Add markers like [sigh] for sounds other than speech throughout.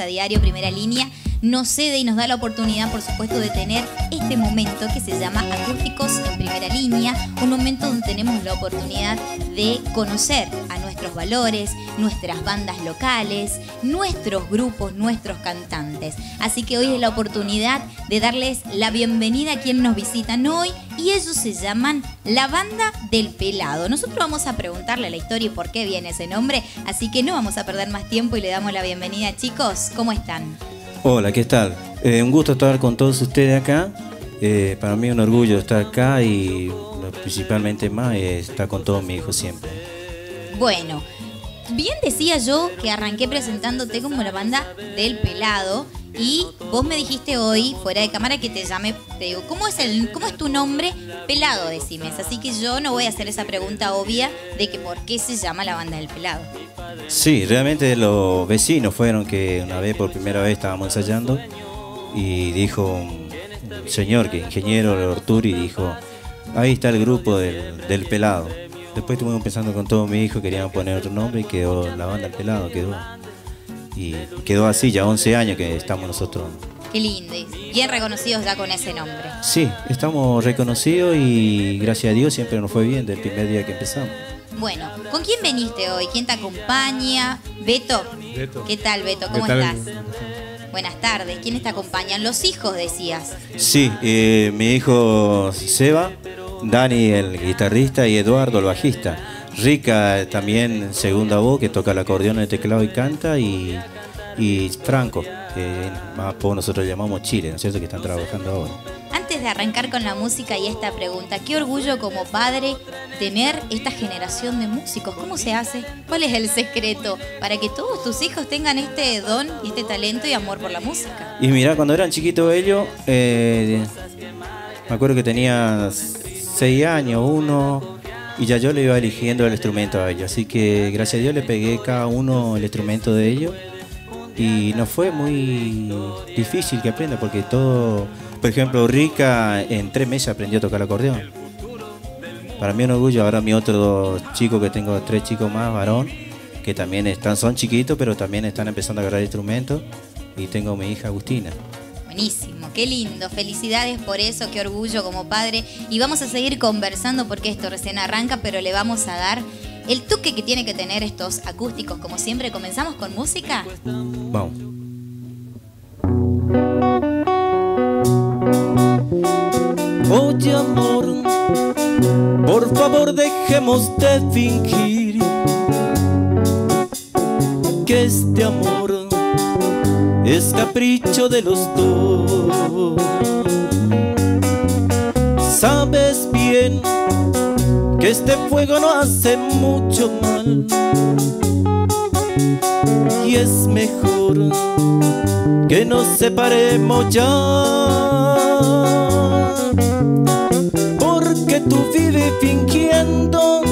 a Diario Primera Línea nos cede y nos da la oportunidad, por supuesto, de tener este momento que se llama Acústicos en Primera Línea, un momento donde tenemos la oportunidad de conocer a nuestros valores, nuestras bandas locales, nuestros grupos, nuestros cantantes. Así que hoy es la oportunidad de darles la bienvenida a quienes nos visitan hoy y ellos se llaman La Banda del Pelado. Nosotros vamos a preguntarle la historia y por qué viene ese nombre, así que no vamos a perder más tiempo y le damos la bienvenida. Chicos, ¿cómo están? Hola, ¿qué tal? Eh, un gusto estar con todos ustedes acá. Eh, para mí es un orgullo estar acá y principalmente más estar con todos mis hijos siempre. Bueno, bien decía yo que arranqué presentándote como la banda del pelado y vos me dijiste hoy, fuera de cámara, que te llame, te digo, ¿cómo es, el, cómo es tu nombre? Pelado, decime. Así que yo no voy a hacer esa pregunta obvia de que por qué se llama la banda del pelado. Sí, realmente los vecinos fueron que una vez, por primera vez, estábamos ensayando y dijo un señor, que ingeniero Orturi, dijo, ahí está el grupo del, pelado. Después estuvimos pensando con todo mi hijo, queríamos poner otro nombre y quedó la banda del pelado, quedó. Y quedó así, ya 11 años que estamos nosotros. Qué lindo, bien reconocidos ya con ese nombre. Sí, estamos reconocidos y gracias a Dios siempre nos fue bien desde el primer día que empezamos. Bueno, ¿con quién veniste hoy? ¿Quién te acompaña? Beto. Beto. ¿Qué tal, Beto? ¿Cómo estás? Buenas tardes. ¿Quiénes te acompañan? Los hijos, decías. Sí, eh, mi hijo Seba, Dani el guitarrista y Eduardo el bajista. Rica también segunda voz que toca el acordeón, el teclado y canta y, y Franco, que más poco nosotros llamamos Chile, ¿no es cierto? Que están trabajando ahora de arrancar con la música y esta pregunta, qué orgullo como padre tener esta generación de músicos. ¿Cómo se hace? ¿Cuál es el secreto para que todos tus hijos tengan este don, este talento y amor por la música? Y mira, cuando eran chiquitos ellos, eh, me acuerdo que tenía seis años, uno, y ya yo le iba eligiendo el instrumento a ellos. Así que gracias a Dios le pegué cada uno el instrumento de ellos. Y no fue muy difícil que aprenda porque todo por ejemplo, Rica en tres meses aprendió a tocar el acordeón. Para mí es un orgullo. Ahora mi otro chico que tengo, tres chicos más, varón, que también están, son chiquitos, pero también están empezando a agarrar instrumentos. Y tengo mi hija Agustina. Buenísimo, qué lindo. Felicidades por eso, qué orgullo como padre. Y vamos a seguir conversando porque esto recién arranca, pero le vamos a dar el toque que tiene que tener estos acústicos. Como siempre, comenzamos con música. Vamos. Oye amor, por favor dejemos de fingir que este amor es capricho de los dos. Sabes bien que este fuego no hace mucho mal y es mejor que nos separemos ya tú vives fingiendo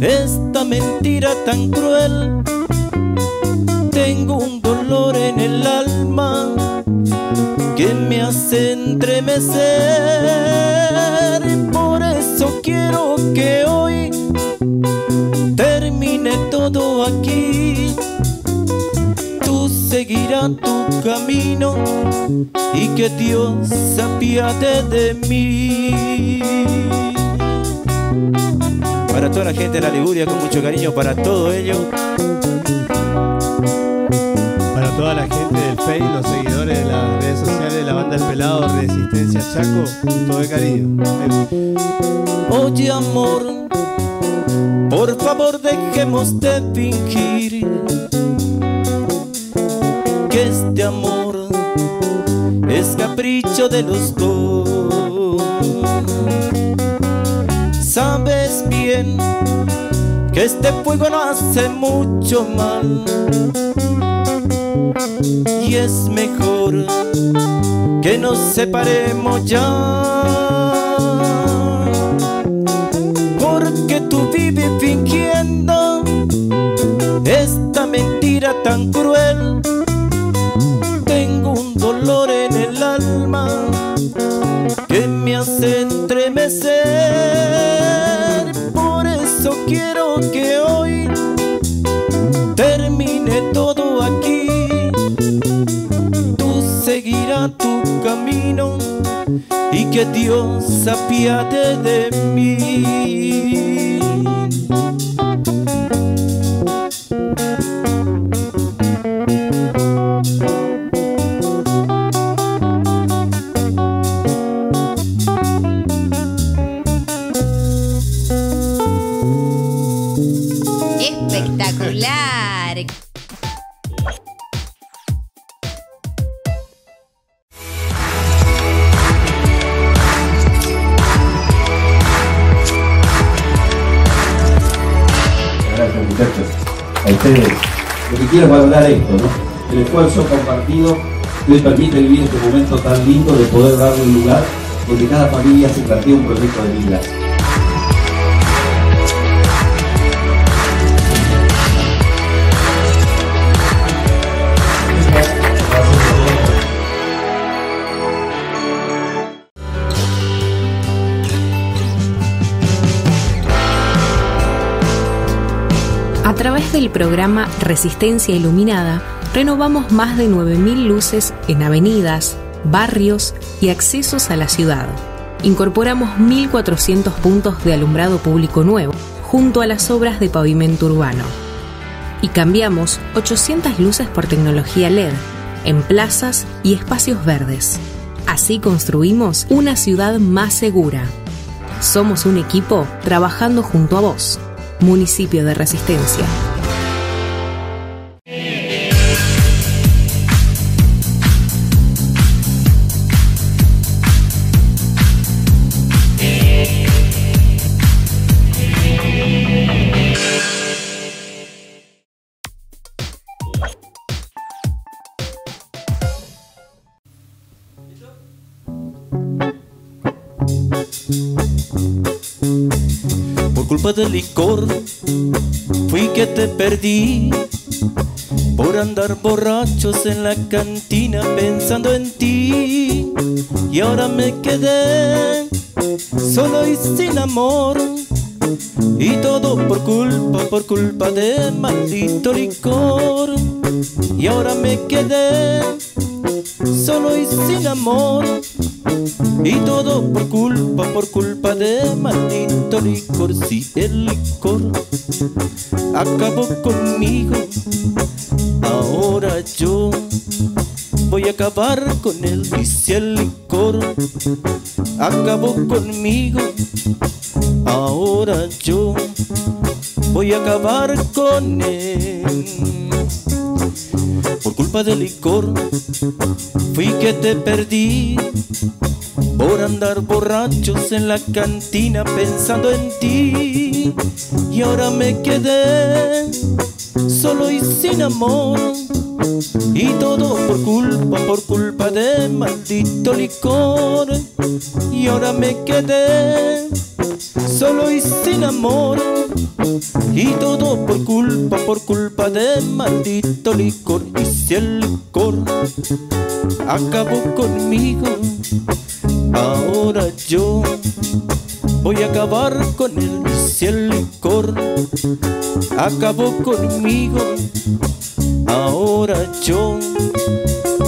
esta mentira tan cruel. Hace entremecer. Por eso quiero que hoy termine todo aquí. Tú seguirás tu camino y que Dios se apiade de mí. Para toda la gente de la Liguria, con mucho cariño para todo ello. Toda la gente del Facebook, los seguidores de las redes sociales de la banda El Pelado, Resistencia Chaco, todo el cariño. Oye amor, por favor dejemos de fingir que este amor es capricho de los dos. Sabes bien que este fuego no hace mucho mal y es mejor que nos separemos ya. Porque tú vives fingiendo esta mentira tan cruel dolor en el alma que me hace entremecer. Por eso quiero y que Dios apiade de mí. Esfuerzo compartido que les permite vivir este momento tan lindo de poder darle un lugar donde cada familia se plantea un proyecto de vida. A través del programa Resistencia Iluminada, renovamos más de 9.000 luces en avenidas, barrios y accesos a la ciudad. Incorporamos 1.400 puntos de alumbrado público nuevo, junto a las obras de pavimento urbano. Y cambiamos 800 luces por tecnología LED, en plazas y espacios verdes. Así construimos una ciudad más segura. Somos un equipo trabajando junto a vos. Municipio de Resistencia. Del licor fui que te perdí. Por andar borrachos en la cantina pensando en ti. Y ahora me quedé solo y sin amor. Y todo por culpa, por culpa de maldito licor. Y ahora me quedé solo y sin amor. Y todo por culpa, por culpa de maldito licor. Si el licor acabó conmigo, ahora yo voy a acabar con él. Y si el licor acabó conmigo, ahora yo voy a acabar con él. Por culpa del licor fui que te perdí por andar borrachos en la cantina pensando en ti. Y ahora me quedé solo y sin amor. Y todo por culpa, por culpa de maldito licor. Y ahora me quedé solo y sin amor. Y todo por culpa, por culpa de maldito licor. Y si el licor acabó conmigo, ahora yo voy a acabar con él. Y si el licor acabó conmigo, ahora yo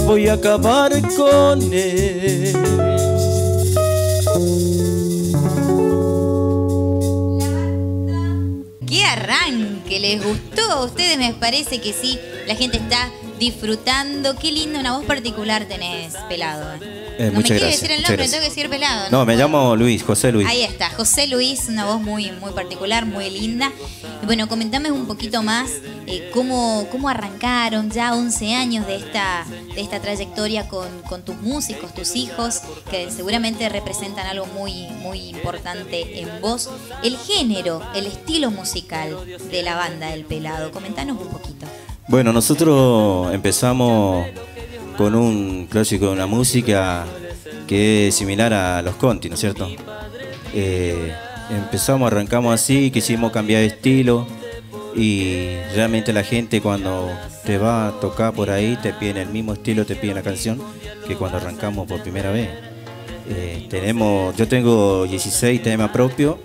voy a acabar con él. ¿Les gustó a ustedes? Me parece que sí. La gente está disfrutando. Qué linda una voz particular tenés, pelado. Eh, no me gracias, decir el nombre, tengo que decir pelado. No, me puedo. llamo Luis, José Luis. Ahí está, José Luis, una voz muy, muy particular, muy linda. Bueno, comentame un poquito más eh, cómo, cómo arrancaron ya 11 años de esta, de esta trayectoria con, con tus músicos, tus hijos, que seguramente representan algo muy, muy importante en vos. El género, el estilo musical de la banda del pelado. Comentanos un poquito. Bueno, nosotros empezamos con un clásico de una música que es similar a los Conti, ¿no es cierto? Eh, empezamos, arrancamos así, quisimos cambiar de estilo y realmente la gente cuando te va a tocar por ahí te piden el mismo estilo, te piden la canción que cuando arrancamos por primera vez. Eh, tenemos, yo tengo 16 temas propios,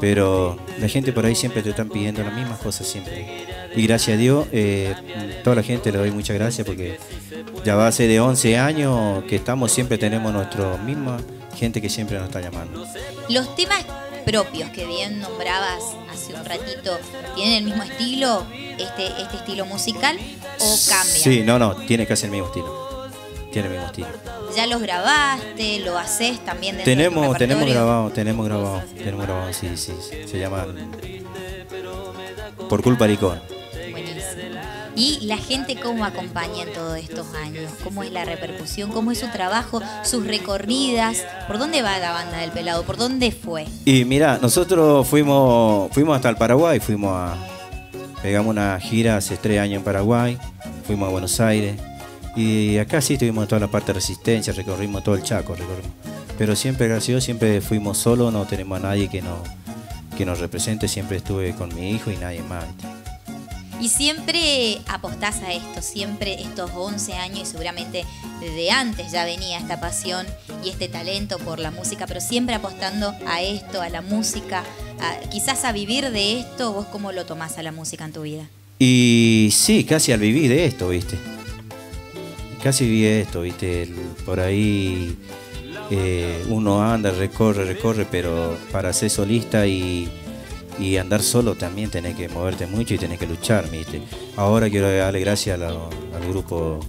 pero la gente por ahí siempre te están pidiendo las mismas cosas siempre. Y gracias a Dios, eh, toda la gente le doy muchas gracias porque ya va a ser de 11 años que estamos, siempre tenemos nuestro misma, gente que siempre nos está llamando. Los temas propios que bien nombrabas hace un ratito, ¿tienen el mismo estilo, este, este estilo musical o cambian? Sí, no, no, tiene casi el mismo estilo. Tiene el mismo estilo. ¿Ya los grabaste? ¿Lo haces también dentro Tenemos, de tu tenemos grabado, tenemos grabado, tenemos grabado, sí, sí, sí. Se llama Por culpa. Buenísimo. ¿Y la gente cómo acompaña en todos estos años? ¿Cómo es la repercusión? ¿Cómo es su trabajo? ¿Sus recorridas? ¿Por dónde va la banda del pelado? ¿Por dónde fue? Y mira, nosotros fuimos, fuimos hasta el Paraguay, fuimos a. Pegamos una gira hace tres años en Paraguay, fuimos a Buenos Aires. Y acá sí estuvimos en toda la parte de resistencia, recorrimos todo el Chaco, recorrimos. Pero siempre, gracias a Dios, siempre fuimos solos, no tenemos a nadie que nos, que nos represente, siempre estuve con mi hijo y nadie más. Y siempre apostás a esto, siempre estos 11 años y seguramente desde antes ya venía esta pasión y este talento por la música, pero siempre apostando a esto, a la música, quizás a vivir de esto, vos cómo lo tomás a la música en tu vida. Y sí, casi al vivir de esto, ¿viste? Casi viví esto, ¿viste? Por ahí eh, uno anda, recorre, recorre, pero para ser solista y, y andar solo también tenés que moverte mucho y tenés que luchar, ¿viste? Ahora quiero darle gracias la- al grupo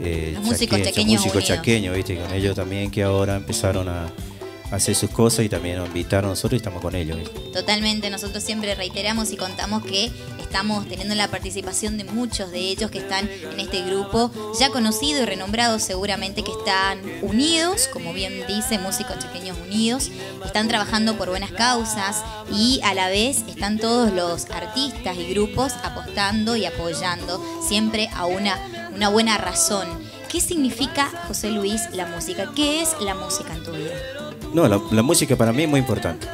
eh, Los músicos chaqueño- chaqueños músicos unidos. chaqueños, ¿viste? Con ellos también que ahora empezaron a, a hacer sus cosas y también nos invitaron a nosotros y estamos con ellos, ¿viste? Totalmente, nosotros siempre reiteramos y contamos que estamos teniendo la participación de muchos de ellos que están en este grupo, ya conocido y renombrado seguramente que están unidos, como bien dice, Músicos Chequeños Unidos, están trabajando por buenas causas y a la vez están todos los artistas y grupos apostando y apoyando siempre a una, una buena razón. ¿Qué significa, José Luis, la música? ¿Qué es la música en tu vida? No, la, la música para mí es muy importante.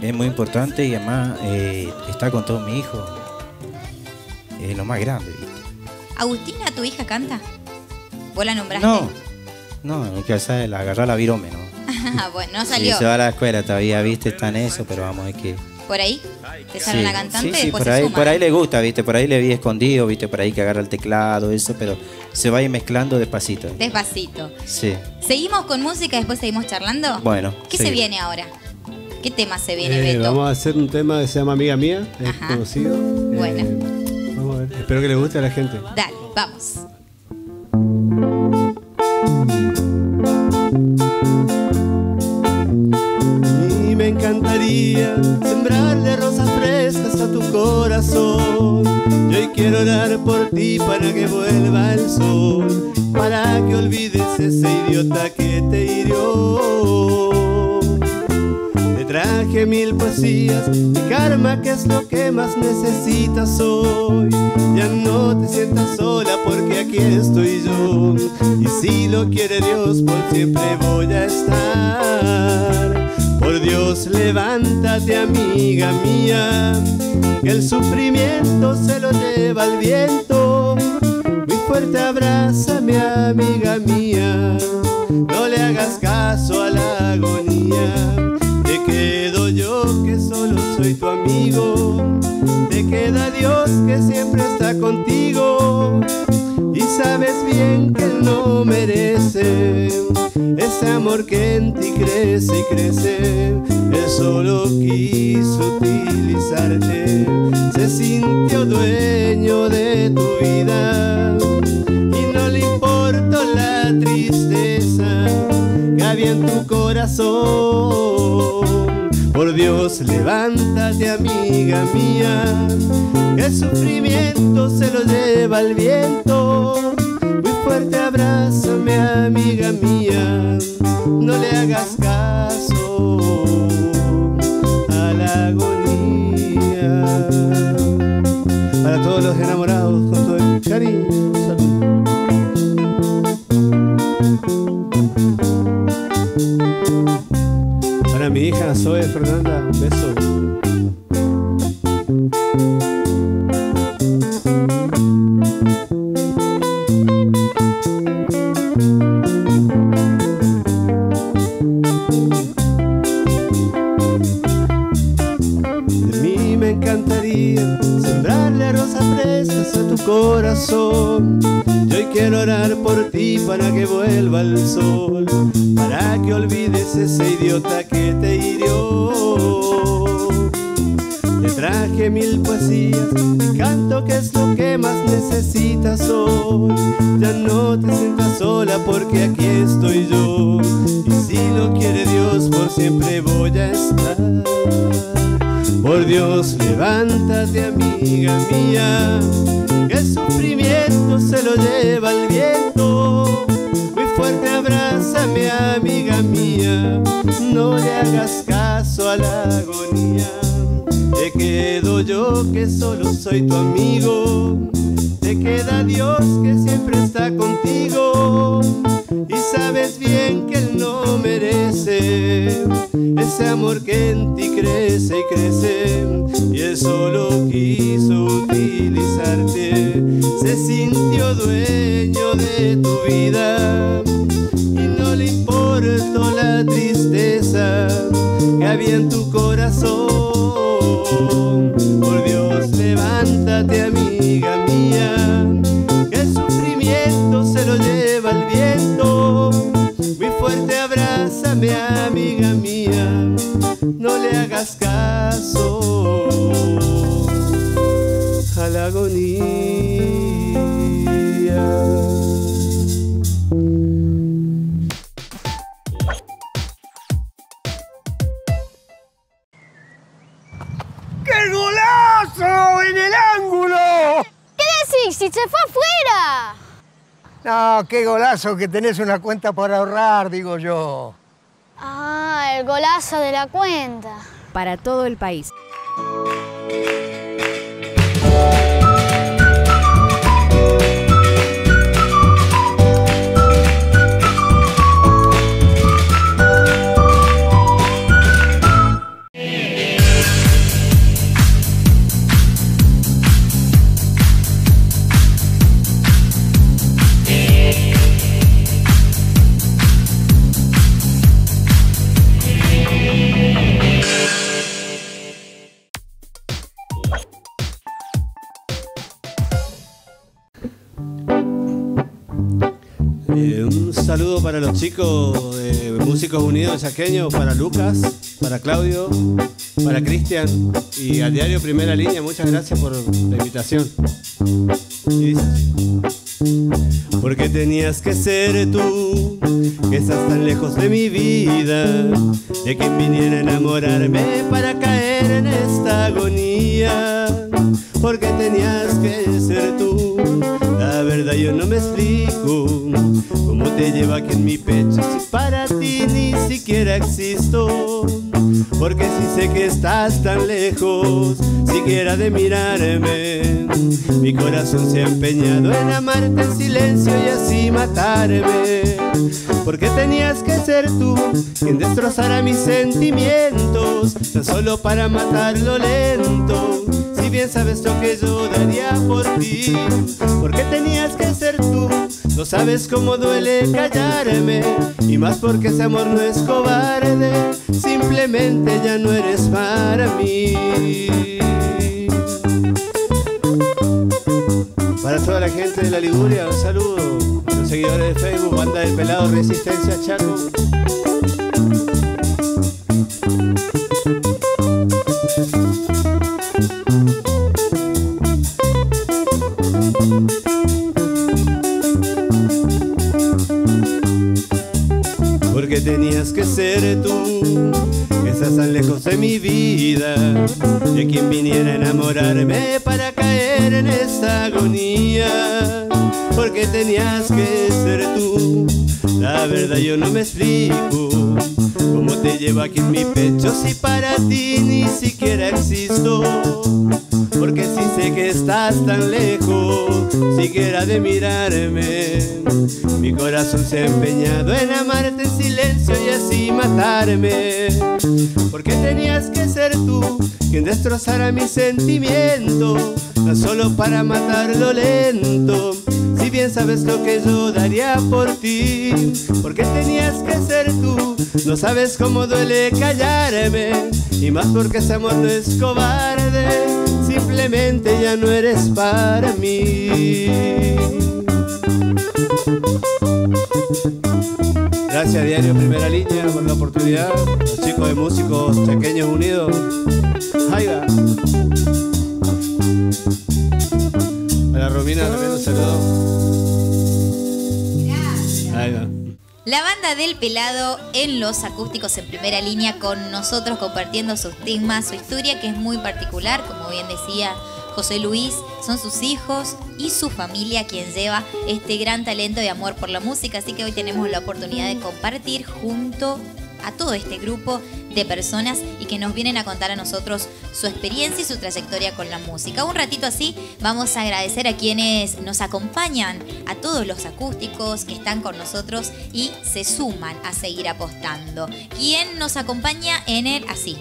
Es muy importante y además eh, está con todo mi hijo. Es lo más grande, ¿viste? ¿Agustina, tu hija, canta? ¿Vos la nombraste? No, no, que hacer, agarrar la virome, ¿no? [laughs] Ah, bueno, no salió. se va a la escuela todavía, ¿viste? Está en eso, pero vamos, hay que... ¿Por ahí? ¿Te sale Sí, una cantante? sí, sí, Después por se ahí, suma. por ahí le gusta, ¿viste? Por ahí le vi escondido, ¿viste? Por ahí que agarra el teclado, eso, pero se va a ir mezclando despacito. Despacito. Sí. ¿Seguimos con música y después seguimos charlando? Bueno, ¿Qué se viene ahora? ¿Qué tema se viene, Eh, Beto? vamos a hacer un tema que se llama Amiga Mía, es Ajá. conocido. Eh, Bueno. vamos a ver, espero que le guste a la gente. Dale, vamos. Y me encantaría sembrarle rosas frescas a tu corazón. Yo hoy quiero orar por ti para que vuelva el sol, para que olvides ese idiota que te hirió. Mil poesías, mi karma que es lo que más necesitas hoy. Ya no te sientas sola porque aquí estoy yo. Y si lo quiere Dios, por siempre voy a estar. Por Dios, levántate, amiga mía, que el sufrimiento se lo lleva el viento. Muy fuerte abrázame, amiga mía, no le hagas caso a la agonía. Quedo yo que solo soy tu amigo, te queda Dios que siempre está contigo. Y sabes bien que Él no merece ese amor que en ti crece y crece. Él solo quiso utilizarte, se sintió dueño de tu vida y no le importó la tristeza que había en tu corazón. Por Dios, levántate, amiga mía, el sufrimiento se lo lleva el viento. Muy fuerte abrázame, amiga mía, no le hagas caso a la agonía. Para todos los enamorados, con todo el cariño. Mi hija Zoe Fernanda, un beso. Corazón. Yo hoy quiero orar por ti para que vuelva el sol, para que olvides ese idiota que te traje mil poesías y canto que es lo que más necesitas hoy. Ya no te sientas sola porque aquí estoy yo. Y si lo quiere Dios, por siempre voy a estar. Por Dios, levántate, amiga mía, que el sufrimiento se lo lleva el viento. Muy fuerte abrázame, amiga mía, no le hagas caso a la agonía. Yo que solo soy tu amigo, te queda Dios que siempre está contigo. Y sabes bien que Él no merece ese amor que en ti crece y crece. Y Él solo quiso utilizarte, se sintió dueño de tu vida. Y no le importó la tristeza que había en tu corazón. No, qué golazo que tenés una cuenta para ahorrar, digo yo. Ah, el golazo de la cuenta. Para todo el país. Para los chicos de Músicos Unidos Chaqueños, para Lucas, para Claudio, para Cristian y al diario Primera Línea. Muchas gracias por la invitación. Porque tenías que ser tú, que estás tan lejos de mi vida, de quien viniera a enamorarme para caer en esta agonía. Porque tenías que ser tú, yo no me explico cómo te lleva aquí en mi pecho si para ti ni siquiera existo. Porque si sé que estás tan lejos, siquiera de mirarme, mi corazón se ha empeñado en amarte en silencio y así matarme. Porque tenías que ser tú quien destrozara mis sentimientos, tan solo para matarlo lento. Sabes lo que yo daría por ti, porque tenías que ser tú. No sabes cómo duele callarme, y más porque ese amor no es cobarde, simplemente ya no eres para mí. Para toda la gente de la Liguria, un saludo. Los seguidores de Facebook, Banda del Pelado Resistencia Chaco. Ser tú, que estás tan lejos de mi vida, de quien viniera a enamorarme para caer en esta agonía. Porque tenías que ser tú, la verdad yo no me explico cómo te llevo aquí en mi pecho si para ti ni siquiera existo. Que estás tan lejos, siquiera de mirarme, mi corazón se ha empeñado en amarte en silencio y así matarme. Porque tenías que ser tú quien destrozara mis sentimientos, no solo para matarlo lento. Si bien sabes lo que yo daría por ti, porque tenías que ser tú, no sabes cómo duele callarme, y más porque ese amor no es cobarde, simplemente ya no eres para mí. Gracias Diario Primera Línea por la oportunidad, los chicos de músicos pequeños unidos. Ahí va. Para Romina también un saludo. La banda del pelado en los acústicos en primera línea con nosotros compartiendo sus temas, su historia que es muy particular, como bien decía José Luis, son sus hijos y su familia quien lleva este gran talento y amor por la música, así que hoy tenemos la oportunidad de compartir junto a todo este grupo de personas y que nos vienen a contar a nosotros su experiencia y su trayectoria con la música. Un ratito así vamos a agradecer a quienes nos acompañan, a todos los acústicos que están con nosotros y se suman a seguir apostando. ¿Quién nos acompaña en el así?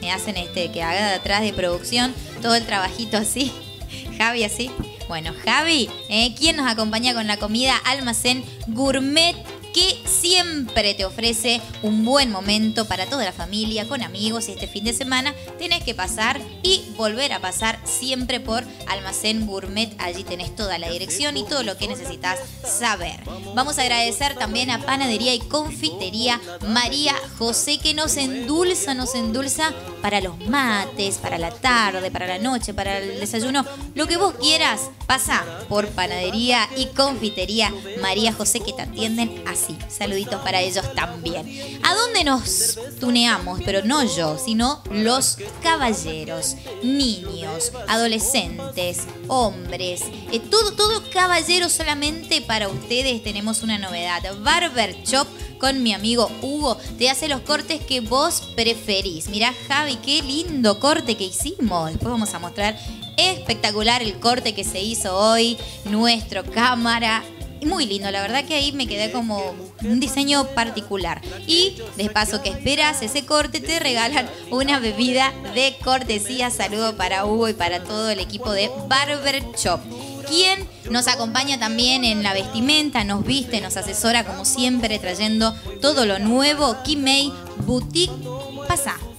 Me hacen este que haga de atrás de producción todo el trabajito así. [laughs] Javi así. Bueno, Javi, ¿eh? ¿quién nos acompaña con la comida Almacén Gourmet? Que siempre te ofrece un buen momento para toda la familia, con amigos y este fin de semana tenés que pasar y volver a pasar siempre por Almacén Gourmet. Allí tenés toda la dirección y todo lo que necesitas saber. Vamos a agradecer también a Panadería y Confitería María José que nos endulza, nos endulza para los mates, para la tarde, para la noche, para el desayuno, lo que vos quieras. Pasa por Panadería y Confitería María José que te atienden así. Saluditos para ellos también. ¿A dónde nos tuneamos? Pero no yo, sino los caballeros, niños, adolescentes, hombres, eh, todo, todo caballero solamente para ustedes tenemos una novedad. Barber Shop con mi amigo Hugo te hace los cortes que vos preferís. Mirá Javi, qué lindo corte que hicimos. Después vamos a mostrar espectacular el corte que se hizo hoy, nuestro cámara muy lindo, la verdad que ahí me quedé como un diseño particular. Y de paso que esperas ese corte, te regalan una bebida de cortesía. Saludo para Hugo y para todo el equipo de Barber Shop. Quien nos acompaña también en la vestimenta, nos viste, nos asesora como siempre, trayendo todo lo nuevo. Kimei Boutique.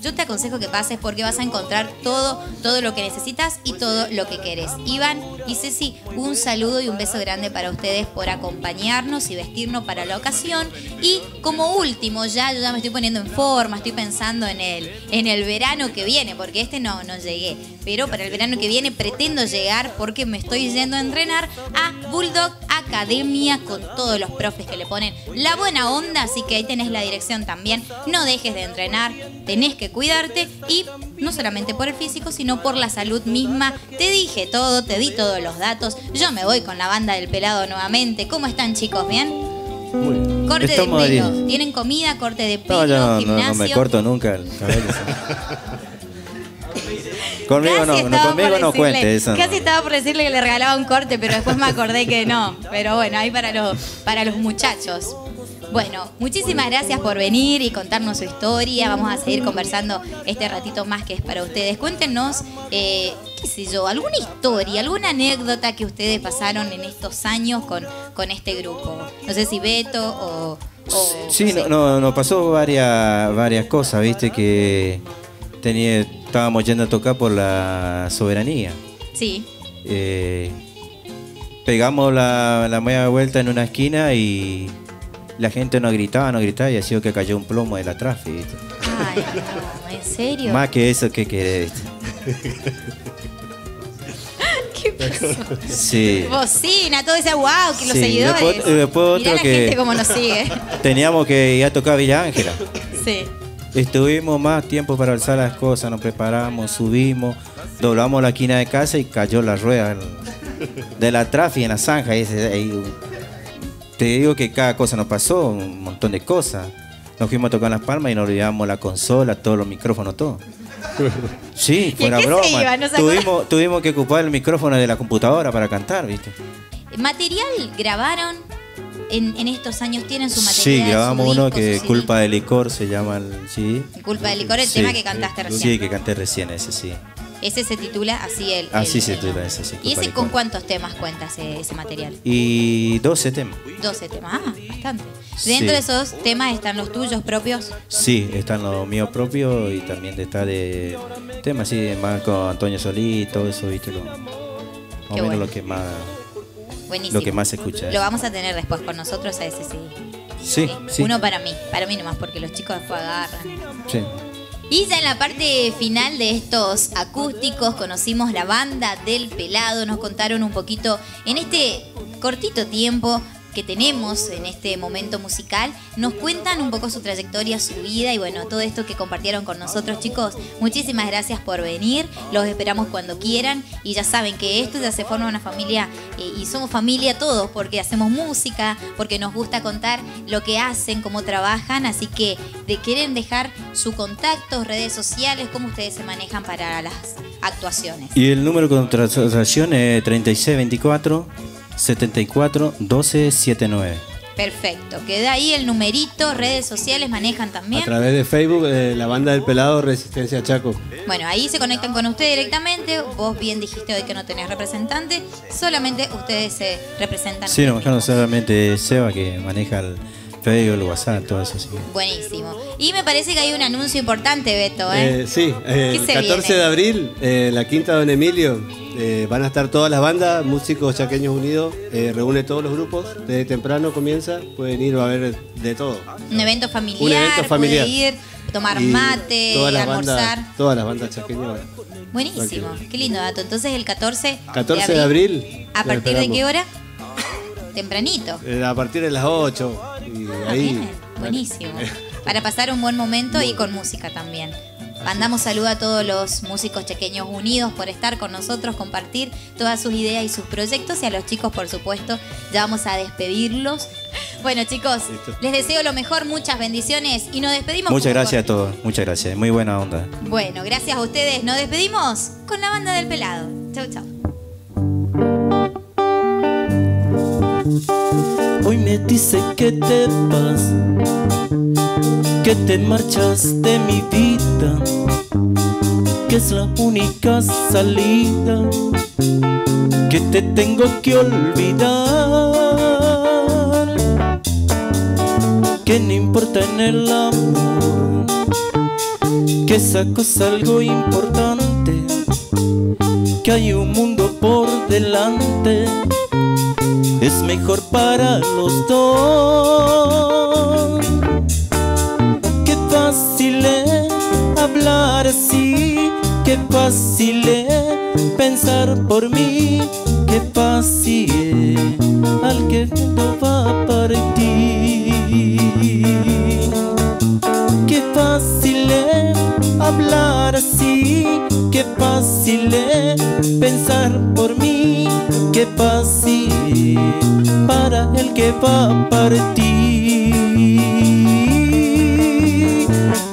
Yo te aconsejo que pases porque vas a encontrar todo, todo lo que necesitas y todo lo que querés. Iván y Ceci, un saludo y un beso grande para ustedes por acompañarnos y vestirnos para la ocasión. Y como último, ya yo ya me estoy poniendo en forma, estoy pensando en el, en el verano que viene, porque este no, no llegué. Pero para el verano que viene pretendo llegar porque me estoy yendo a entrenar a Bulldog Academia con todos los profes que le ponen la buena onda, así que ahí tenés la dirección también. No dejes de entrenar, tenés que cuidarte y no solamente por el físico, sino por la salud misma. Te dije todo, te di todos los datos. Yo me voy con la banda del pelado nuevamente. ¿Cómo están chicos? ¿Bien? Corte Estamos de pelo. bien. ¿Tienen comida? Corte de pelo, No, yo no, no, gimnasio. no me corto nunca el cabello. [laughs] conmigo no, no, conmigo no cuente eso. no. Casi estaba por decirle que le regalaba un corte, pero después me acordé que no. Pero bueno, ahí para los, para los muchachos. Bueno, muchísimas gracias por venir y contarnos su historia. Vamos a seguir conversando este ratito más que es para ustedes. Cuéntenos, eh, qué sé yo, alguna historia, alguna anécdota que ustedes pasaron en estos años con, con este grupo. No sé si Beto o... o- Sí, no, no, nos pasó varias, varias cosas, viste, que tenía, estábamos yendo a tocar por la soberanía. Sí. Eh, pegamos la, la media vuelta en una esquina y la gente no gritaba, no gritaba y ha sido que cayó un plomo de la tráfico. ¿viste? Ay, no, ¿en serio? Más que eso, ¿qué querés? [laughs] ¿Qué pasó? Sí. Bocina, todo ese wow, que los Sí, seguidores. después- después Mirá otro la que- gente cómo nos sigue. [laughs] Teníamos que ir a tocar Villa Ángela. Sí. Estuvimos más tiempo para alzar las cosas, nos preparamos, subimos, doblamos la esquina de casa y cayó la rueda de la tráfico en la zanja. y ahí, te digo que cada cosa nos pasó, un montón de cosas. Nos fuimos a tocar Las Palmas y nos olvidamos la consola, todos los micrófonos, todo. [laughs] Sí, ¿Y fue una broma. ¿No tuvimos, tuvimos que ocupar el micrófono de la computadora para cantar, ¿viste? ¿Material grabaron en, en estos años? ¿Tienen su material? Sí, grabamos uno que? Culpa de Licor se llama el sí. Culpa de licor, el Sí. tema que cantaste recién. Sí, que canté recién, ese sí. Ese se titula así el. Así el- se titula ese, sí, ¿Y ese con cuántos temas cuenta ese, ese material? Y 12 temas. 12 temas. Ah, bastante. Dentro Sí. de esos temas están los tuyos propios. Sí, están los míos propios y también está de temas así, más con Antonio Solí, todo eso, viste, lo, más o menos bueno. lo que más, Buenísimo. lo que más se escucha. Lo vamos a tener después con nosotros a ese sí. Sí, sí, Uno para mí, para mí nomás, porque los chicos después agarran. sí. Y ya en la parte final de estos acústicos conocimos la banda del pelado, nos contaron un poquito en este cortito tiempo que tenemos en este momento musical, nos cuentan un poco su trayectoria, su vida y bueno, todo esto que compartieron con nosotros chicos. Muchísimas gracias por venir, los esperamos cuando quieran y ya saben que esto ya se forma una familia eh, y somos familia todos porque hacemos música, porque nos gusta contar lo que hacen, cómo trabajan, así que de quieren dejar su contacto, redes sociales, cómo ustedes se manejan para las actuaciones. Y el número de contratación es 3624 74 12 79. Perfecto, queda ahí el numerito, redes sociales manejan A también. través de Facebook, eh, la banda del pelado Resistencia Chaco. Bueno, ahí se conectan con usted directamente. Vos bien dijiste hoy que no tenés representante, solamente ustedes se representan. Sí, no, no solamente Seba que maneja el Facebook, el WhatsApp, todo eso. Sí. Buenísimo. Y me parece que hay un anuncio importante, Beto, ¿eh? Eh, sí, eh, ¿Qué el se 14 viene? de abril, eh, la Quinta Don Emilio, eh, van a estar todas las bandas, Músicos Chaqueños Unidos, reúne todos los grupos, desde temprano comienza, pueden ir, va a haber de todo. Un evento familiar, Un evento familiar. ir, tomar Y mate, todas las almorzar. bandas, todas las bandas chaqueñas. Buenísimo, qué lindo dato. Entonces el 14, 14 de abril. ¿A lo partir de qué hora? Tempranito. A partir de las 8. Y Ah, ahí. bien, buenísimo. [laughs] Para pasar un buen momento y con música también. Mandamos saludo a todos los músicos chequeños unidos por estar con nosotros, compartir todas sus ideas y sus proyectos y a los chicos, por supuesto, ya vamos a despedirlos. Bueno, chicos, Listo. les deseo lo mejor, muchas bendiciones y nos despedimos. Muchas gracias a todos, muchas gracias. Muy buena onda. Bueno, gracias a ustedes. Nos despedimos con la banda del pelado. Chau, chau. Hoy me dice que te vas, que te marchas de mi vida, que es la única salida, que te tengo que olvidar, que no importa en el amor, que esa cosa algo importante, que hay un mundo por delante mejor para los dos. Qué fácil es hablar así, qué fácil es pensar por mí, qué fácil es al que no va a partir. Qué fácil es hablar así, qué fácil es pensar por mí, qué fácil para el que va a partir.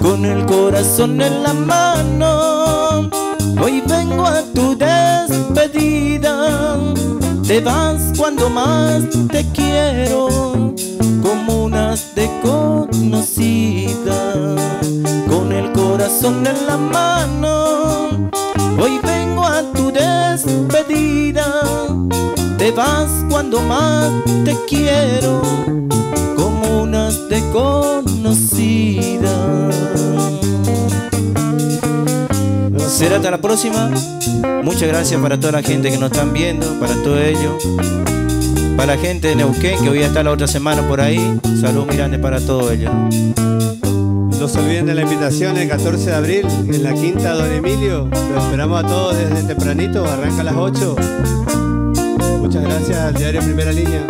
Con el corazón en la mano, hoy vengo a tu despedida. Te vas cuando más te quiero, como unas Hasta la próxima. Muchas gracias para toda la gente que nos están viendo, para todo ello. Para la gente de Neuquén que voy a estar la otra semana por ahí. Salud grande para todo ello. No se olviden de la invitación el 14 de abril en la Quinta Don Emilio. Lo esperamos a todos desde tempranito, arranca a las 8. Muchas gracias al diario Primera Línea.